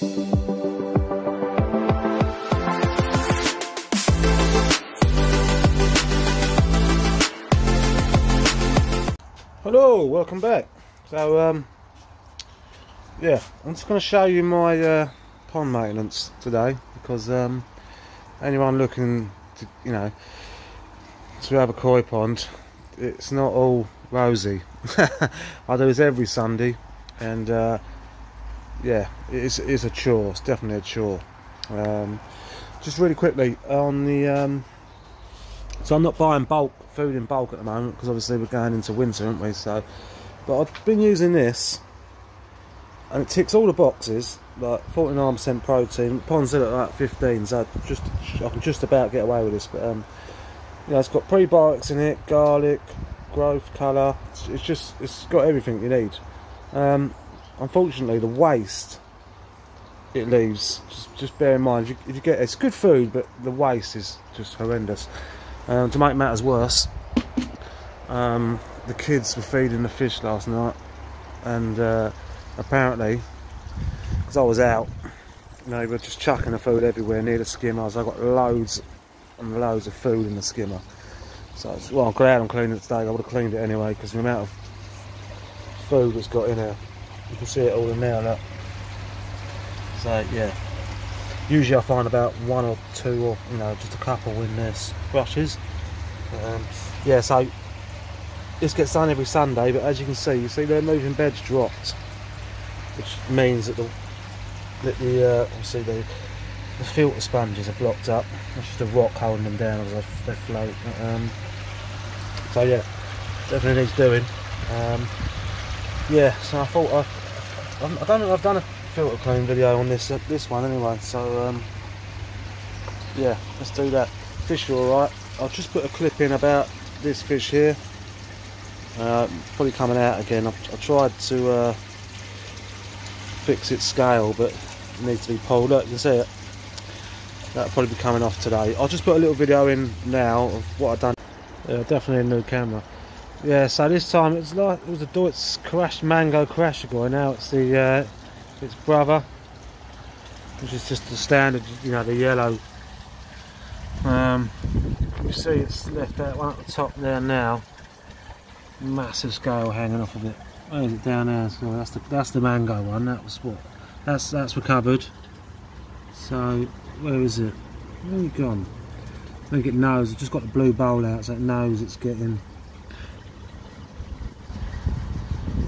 Hello, welcome back. So, um, yeah, I'm just going to show you my uh, pond maintenance today because um, anyone looking, to, you know, to have a koi pond, it's not all rosy. I do this every Sunday, and uh, yeah, it's, it's a chore. It's definitely a chore. Um, just really quickly on the. Um, so I'm not buying bulk food in bulk at the moment because obviously we're going into winter, aren't we? So, but I've been using this, and it ticks all the boxes. Like 49% protein, ponds in at like 15, so just I can just about get away with this. But um, you know, it's got prebiotics in it, garlic, growth, colour. It's, it's just it's got everything you need. Um, unfortunately, the waste it leaves. Just, just bear in mind if you, if you, get it's good food, but the waste is just horrendous. Um, to make matters worse, um, the kids were feeding the fish last night, and uh, apparently, because I was out, they were just chucking the food everywhere near the skimmers. I got loads and loads of food in the skimmer. So, well, I'm glad I'm cleaning it today. I would have cleaned it anyway because the amount of food that's got in there. You can see it all in there, look. So, yeah. Usually I find about one or two or, you know, just a couple in this brushes. Um, yeah, so this gets done every Sunday, but as you can see, you see their moving beds dropped, which means that the that the uh, obviously the, the filter sponges are blocked up. It's just a rock holding them down as they, float. Um, so yeah, definitely needs doing. Um, yeah, so I thought I, I don't know I've done a filter clean video on this uh, this one anyway. So um, yeah, let's do that. Fish are all right. I'll just put a clip in about this fish here. Uh, probably coming out again. I've, I've tried to uh, fix its scale, but it needs to be pulled. Look, you can see it. That'll probably be coming off today. I'll just put a little video in now of what I've done. Yeah, definitely a new camera. Yeah, so this time it's like it was a Doitsu Crash Mango crash Crasher Now it's the uh, its brother, which is just the standard, you know, the yellow. Um, you see it's left that one at the top there now. Massive scale hanging off of it. Where is it down there? So that's the that's the mango one. That was what? That's that's recovered. So where is it? Where you gone? I think it knows. It's just got the blue bowl out, so it knows it's getting.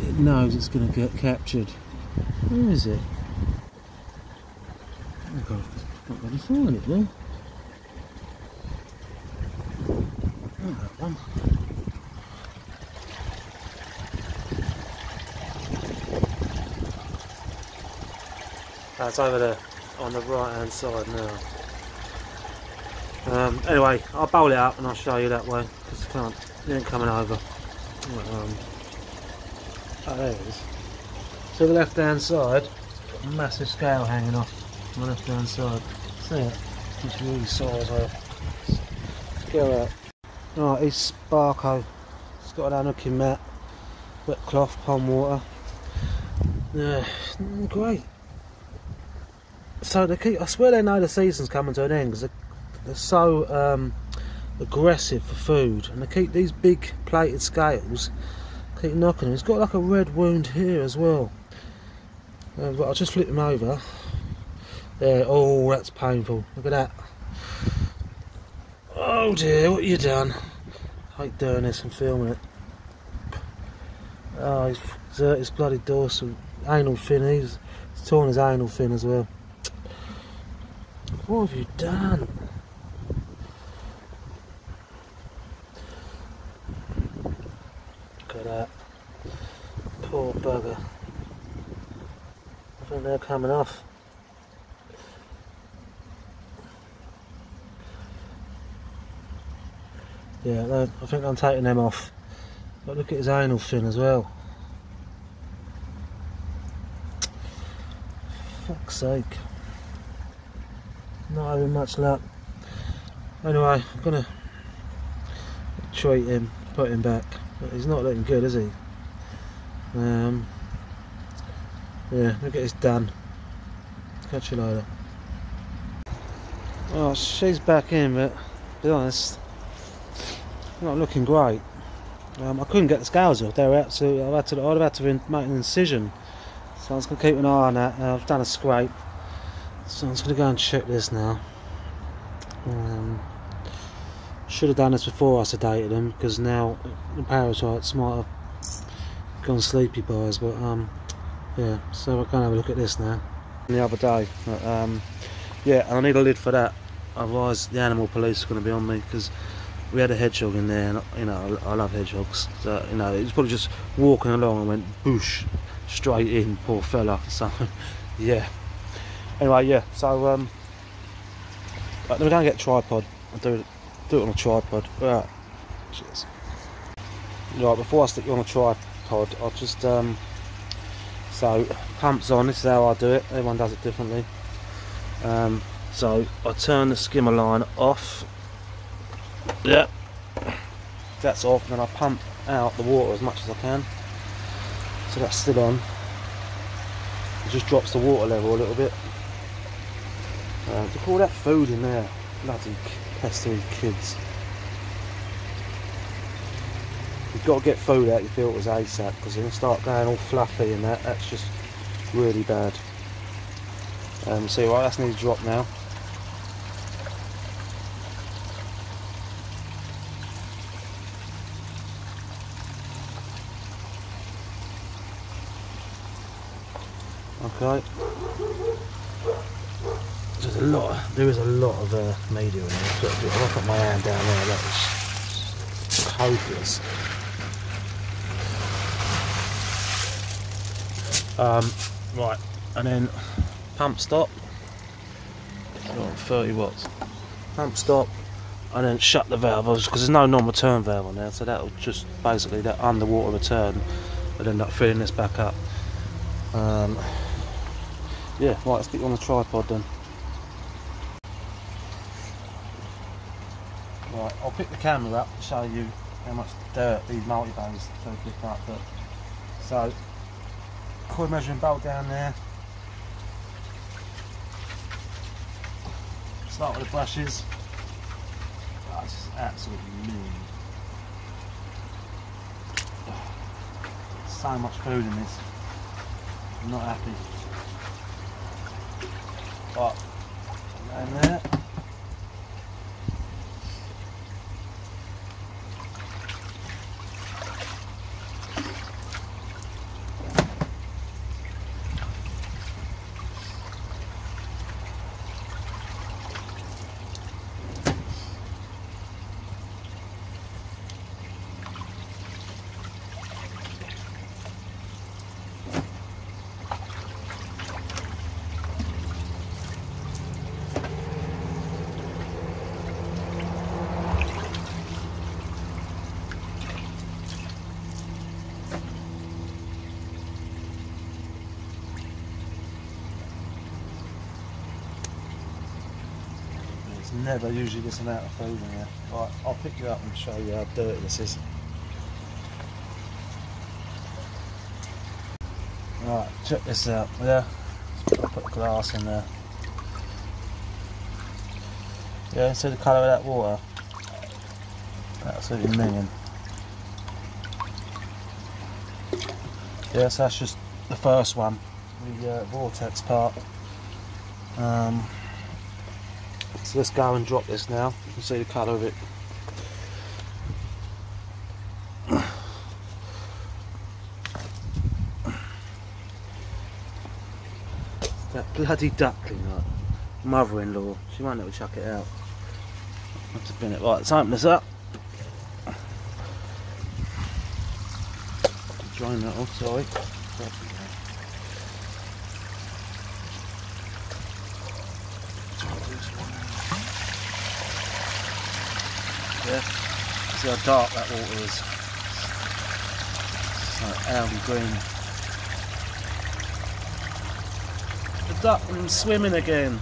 It knows it's going to get captured. Where is it? Oh god, not really find it there. That one. That's over there on the right hand side now. Um, anyway, I'll bowl it up and I'll show you that way because I can't, it ain't coming over. Um, oh, there. To the left hand side, massive scale hanging off on the left hand side. See it? It's really as well. Go out. Right, it's Sparko. It's got an unhooking mat, wet cloth, pond water. Yeah, great. So they keep, I swear they know the season's coming to an end because they're, they're, so um, aggressive for food and they keep these big plated scales keep knocking him. He's got like a red wound here as well. Uh, but I'll just flip him over. There, oh that's painful. Look at that. Oh dear, what you done? I hate doing this and filming it. Oh, he's, hurt his bloody dorsal anal fin. He's, he's torn his anal fin as well. What have you done? Look at that. Poor bugger. I think they're coming off. Yeah, I think I'm taking them off. But look at his anal fin as well. Fuck's sake. Not having much luck. Anyway, I'm gonna treat him, put him back. But he's not looking good, is he? Um, yeah, look at his done. catch you later. Oh, she's back in, but to be honest, not looking great. Um, I couldn't get the scales off. They were absolutely. I've had to. I'd have had to make an incision. So I'm just gonna keep an eye on that. Uh, I've done a scrape, so I'm just gonna go and check this now. Um, should have done this before I sedated them because now the parasites might have gone sleepy boys. But um, yeah. So we're gonna have a look at this now. The other day, but, um, yeah, and I need a lid for that. Otherwise, the animal police are going to be on me because we had a hedgehog in there, and you know I, I love hedgehogs. So you know, it was probably just walking along and went boosh straight in, poor fella. So yeah. Anyway, yeah. So um, right, then going to get tripod. I'll do it, do it on a tripod. Right. Cheers. Right, before I stick you on a tripod, I'll just um. So pumps on. This is how I do it. Everyone does it differently. Um, so I turn the skimmer line off yeah. That's off, and then I pump out the water as much as I can. So that's still on. It just drops the water level a little bit. Uh, look all that food in there. Bloody pesky kids. You've got to get food out your filters ASAP because you start going all fluffy and that, that's just really bad. Um, see, right, that's needs to drop Okay. There's a lot. There is a lot of uh, media in there. I'll put my hand down there. That is hopeless. Um, right, and then pump stop. Oh, 30 watts. Pump stop, and then shut the valve because there's no non-return valve on there, so that'll just basically that underwater return will end up filling this back up. Um, yeah, right, let's get you on the tripod then. Right, I'll pick the camera up to show you how much dirt these multi-bays do pick up. But, so, coil measuring bolt down there. Start with the brushes. Is absolutely mean. So much food in this. I'm not happy. But, and there. Never usually this out of food in here. Right, I'll pick you up and show you how dirty this is. Right, check this out. Yeah, I'll put glass in there. Yeah, see the colour of that water? Absolutely minging. Yes, that's just the first one, the uh, vortex part. Um, so let's go and drop this now. You can see the colour of it. that bloody duckling, like, mother-in-law. She might never chuck it out. Have to bin it. Right, let's open this up. Join that off, sorry. See how dark that water is. It's like algae green. The duckling's swimming again.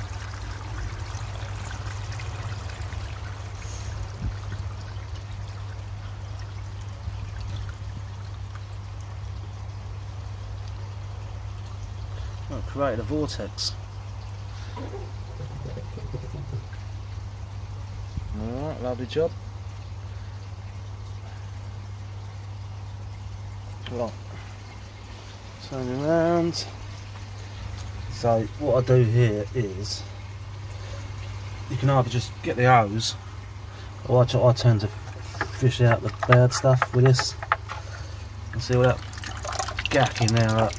Oh, created a vortex. Alright, lovely job. Right. Turn around. So what I do here is you can either just get the hose or I, I tend to fish out the bad stuff with this. And see all that gack in there. Right?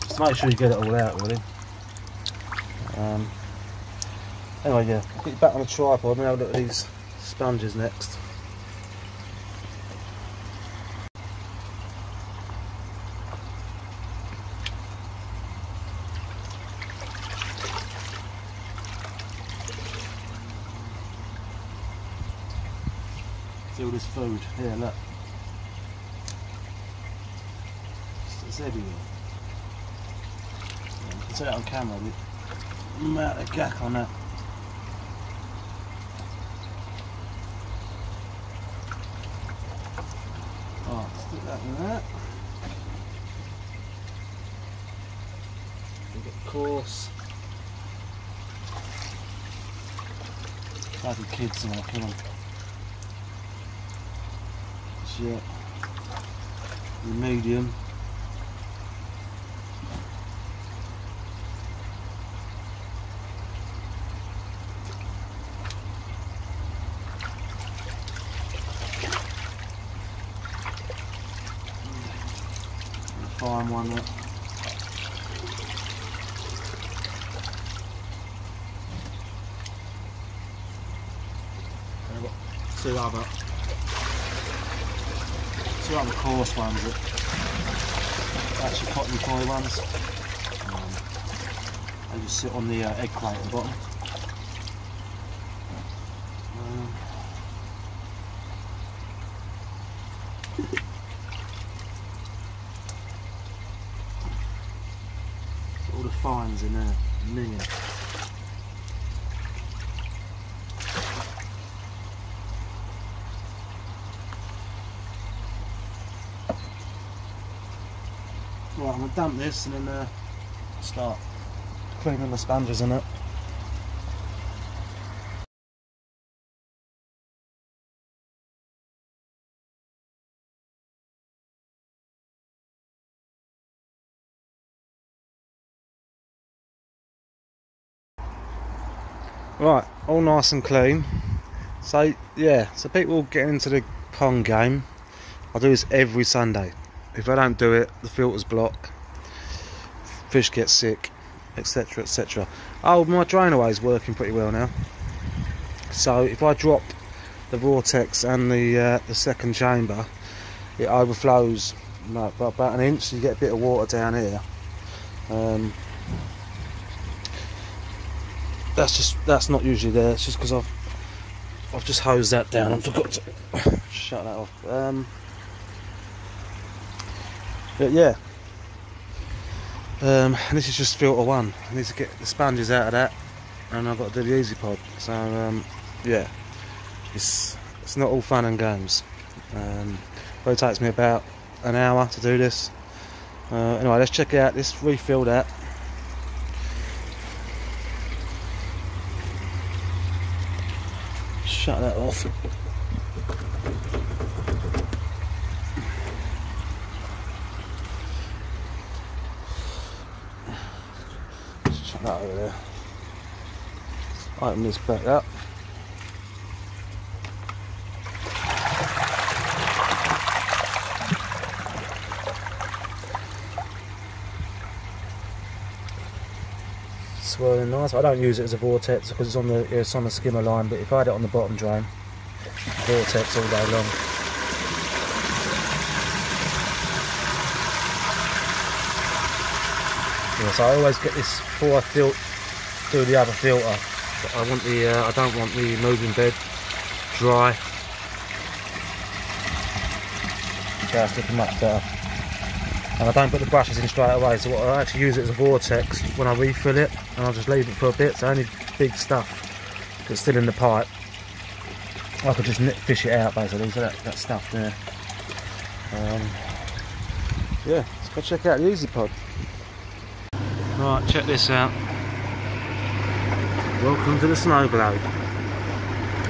Just make sure you get it all out really. Um, anyway, yeah, I'll get you back on the tripod and have a look at these sponges next. Food. Here, look. It's, everywhere. Yeah, you can see it on camera. The amount of gack on that. Right, stick that in there. Get the course. Bloody kids and I'll kill. Shit. The medium. Fine one. Got two other two the coarse ones that actually cotton coy ones. Um, just sit on the uh, egg plate at the bottom. Um, all the fines in there, million. Gonna dump this and then uh, start cleaning the sponges in it. Right, all nice and clean. So yeah, so people getting into the pond game. I do this every Sunday. If I don't do it, the filters block, fish get sick, etc. etc. Oh, my drain away is working pretty well now. So if I drop the vortex and the uh, the second chamber, it overflows about, about an inch. You get a bit of water down here. Um, that's just that's not usually there. It's just because I've I've just hosed that down and forgot to shut that off. Um, but yeah, um, this is just filter one. I need to get the sponges out of that, and I've got to do the easy pod. So um, yeah, it's it's not all fun and games. Um, probably takes me about an hour to do this. Uh, anyway, let's check out. Let's refill that. Shut that off. That over there. Open this back up. swirling nice. I don't use it as a vortex because it's on the it's on the skimmer line, but if I had it on the bottom drain, vortex all day long. So I always get this before I fil do the other filter. But I want the uh, I don't want the moving bed dry. That's looking much better. And I don't put the brushes in straight away so what I actually use it as a vortex when I refill it and I'll just leave it for a bit. So only big stuff that's still in the pipe. I could just fish it out basically so that, that stuff there. Um, yeah let's go check out the easy pod right check this out Welcome to the snow globe.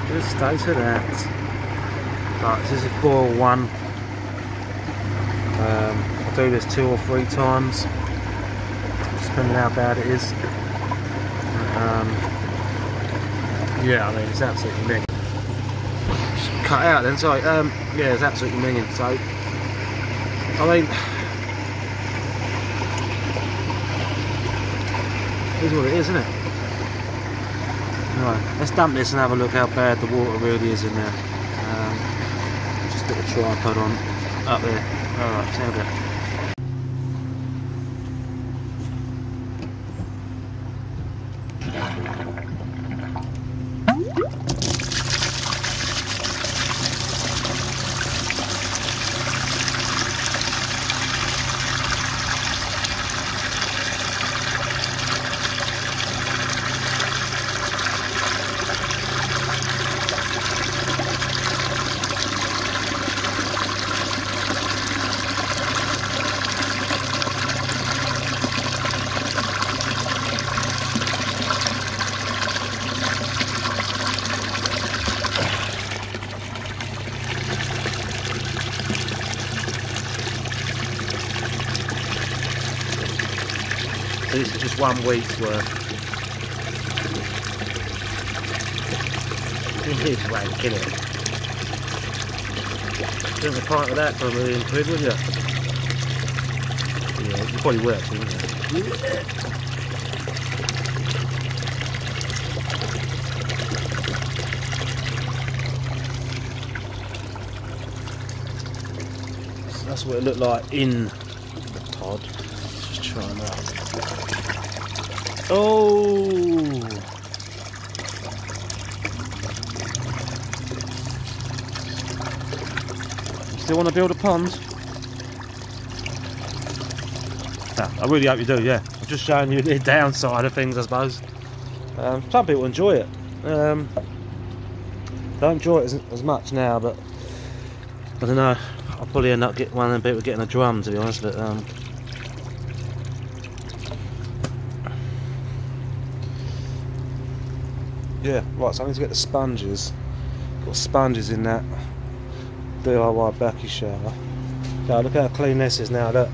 Just stay to that. Right, this is boil one. Um, I'll do this two or three times, depending how bad it is. Um, yeah, I mean, it's absolutely minging. Cut out then, sorry. Um, yeah, it's absolutely minging. So, I mean, is what it is, isn't it? Right, let's dump this and have a look how bad the water really is in there. Um, just put the tripod on up there. Alright, see how bad. One week's worth. Here's rank, kill it. Drink a of that for a million quid, would you? Yeah, you probably will, wouldn't? So that's what it looked like in the pod. Just try and out. Oh! Still want to build a pond? Ah, I really hope you do, yeah. I'm just showing you the downside of things, I suppose. Um, some people enjoy it. Um, don't enjoy it as, as much now, but I don't know. I'll probably end up getting one of them people getting a drum, to be honest. But um, yeah, right. So I need to get the sponges. Got sponges in that DIY Bakki shower. So look how clean this is now. Look,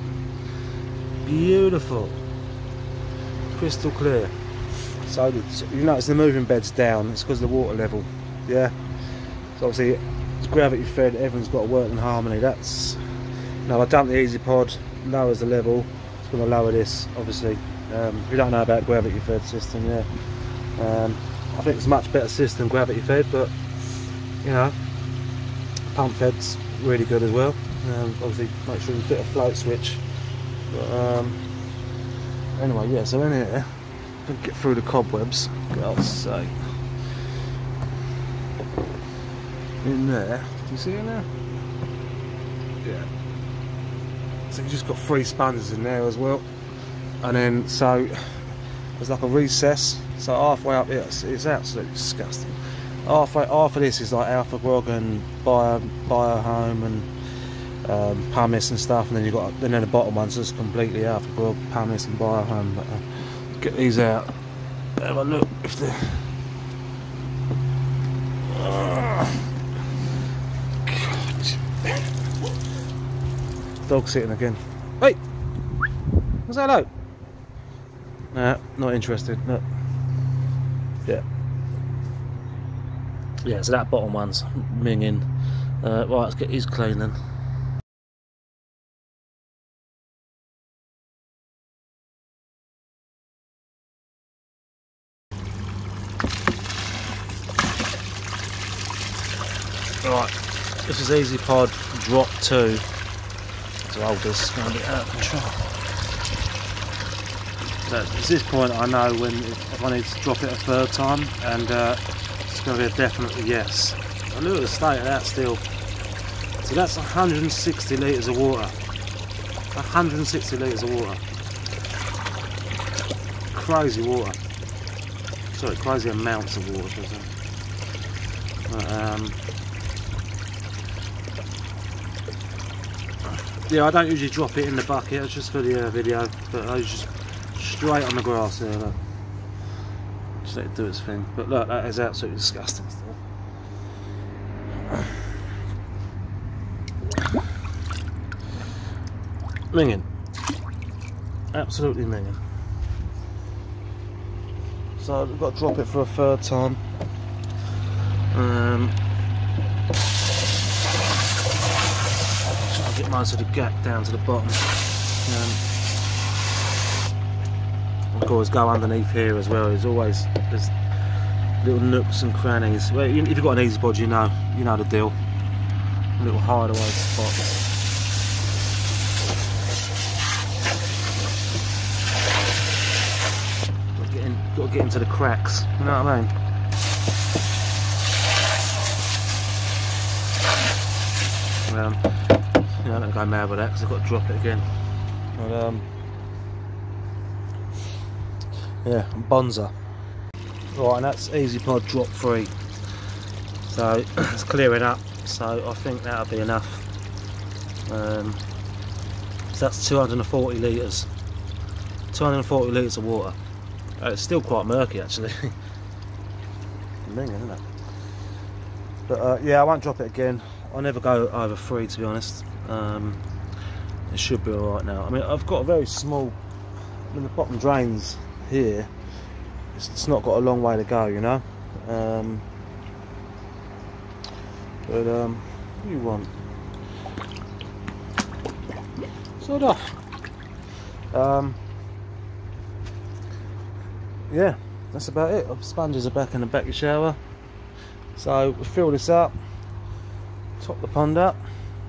beautiful, crystal clear. So you notice the moving bed's down. It's because of the water level. Yeah. So obviously it's gravity fed. Everyone's got to work in harmony. That's now I dumped the easy pod. Lowers the level. It's to lower this. Obviously, um, if you don't know about gravity fed system, yeah. Um, I think it's a much better system gravity fed, but you know, pump fed's really good as well. Um, obviously, make sure you fit a float switch. But, um, anyway, yeah. So in here, get through the cobwebs, God's sake. In there, do you see in there? Yeah. So you just got three sponges in there as well, and then so there's like a recess. So halfway up here, it's, it's absolutely disgusting. Halfway, half of this is like Alfagrog and Bio, Bio Home and um, pumice and stuff, and then you've got and then the bottom one's just completely Alfagrog, pumice and Bio Home. But, uh, get these out. Have a look if they. Dog sitting again. Hey! What's that hello? Nah, not interested. No. Yeah. Yeah, so that bottom one's minging. Uh, right, let's get his clean then. Right, this is Easy Pod Drop 2. So going to be out of control. But at this point I know when if I need to drop it a third time and uh, it's going to be a definite yes. I look at the state of that still. So that's 160 litres of water. 160 litres of water. Crazy water. Sorry, crazy amounts of water. But, um, yeah, I don't usually drop it in the bucket. It's just for the uh, video, but I just straight on the grass there. Look. Just let it do its thing. But look, that is absolutely disgusting still. Minging. Absolutely minging. So we've got to drop it for a third time. Um, try to get most of the gap down to the bottom. Um, Always go underneath here as well. There's always there's little nooks and crannies. Well, if you've got an easy pod, you know you know the deal. Little hideaway spots. Got to get in, got to get into the cracks. You know what I mean? Um, yeah, I'm gonna go mad with that because I've got to drop it again. But, um, yeah, Bonza. Right, and that's Easy Pod drop free. So it's clearing up. So I think that'll be enough. Um, so that's 240 litres. 240 litres of water. Uh, it's still quite murky actually. Minging, isn't it? But uh, yeah, I won't drop it again. I never go over three to be honest. Um, it should be alright now. I mean, I've got a very small, I mean, the bottom drains here. It's, it's not got a long way to go, you know. Um, but um, what do you want? Sort off. Um, yeah, that's about it. Sponges are back in the back of the shower. So we fill this up top the pond up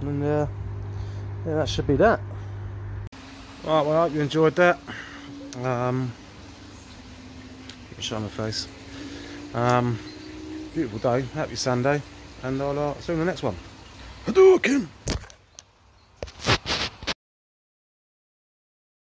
and uh, yeah that should be that right well I hope you enjoyed that um, show my face. Um, beautiful day. Happy Sunday. And I'll uh, see you in the next one. Hadouken!